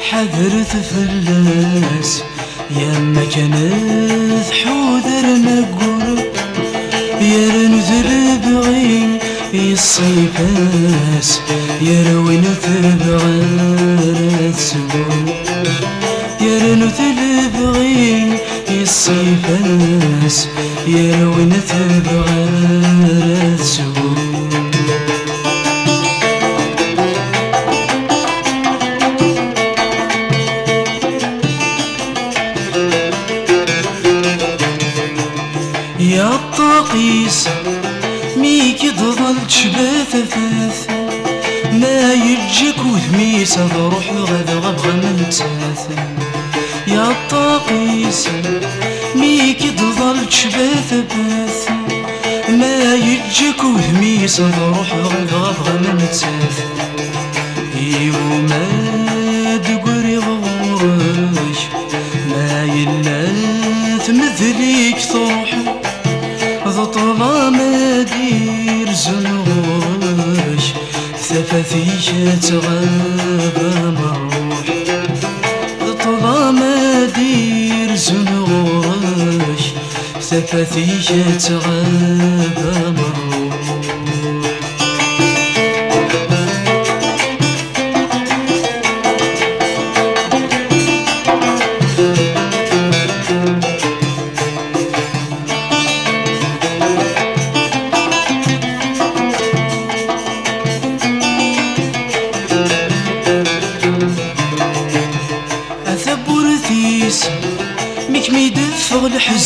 حذرت فلاس يما كانت حوذر نقر الصيفاس يا روين ثبغات سبون يا ذربغي الصيفاس يا روين يا الطاقيس ميك تظل تشبث ثاث ما يجيك وثميس روح غد غبغى من تاث يا الطاقيس ميك تظل تشبث ثاث ما يجيك وثميس روح غد غبغى من تاث ثفاثيش تغاب مروح ضطلا ما دير زنوش ثفاثيش تغاب مروح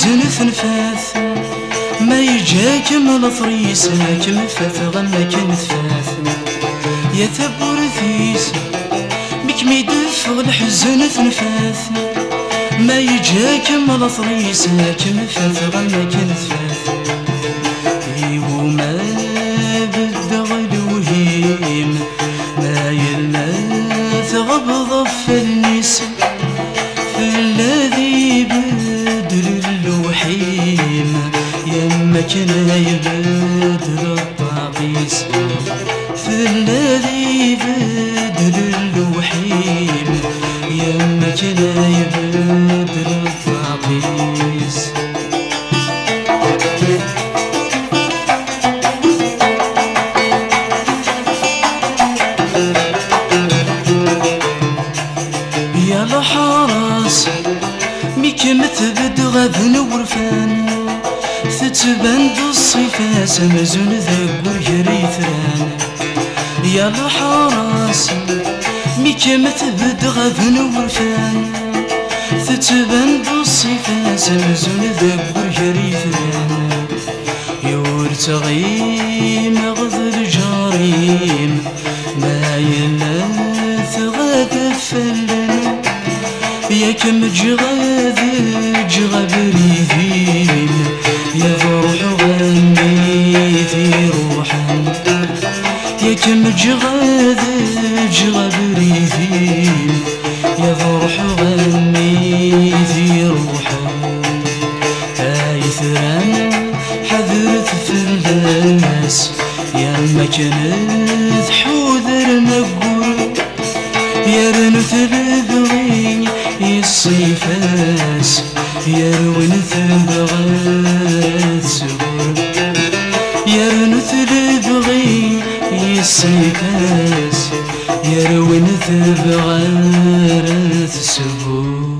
الحزن ثنفاث ما يجاك من ثريس كم فاث غما كم ثفاث يا ثبرثيس ميك ميدفغ الحزن ثنفاث ما يجاك من ثريس كم فاث غما يما كنا يبدر الطاقيس في الذي بدر اللوحيم يما كنا يبدر الطاقيس يا الحراس ميك مثبد غبن ورفان. تتبند الصفاس مزون ذاك يريثران. يا الحراس ميك مثبد غبن ورفان. تتبند الصفاس مزون ذاك يريثران. يورت غيم غذر جاريم ما يلث غاد فلن ياك مجغاد جغبري يا روح غني في روحا آيثران حذرت في الناس. يا ما كانت حوذر نقر يا رنث البغي الصيفاس يا رونث بغات الصيفاس يا رونث بغات سبر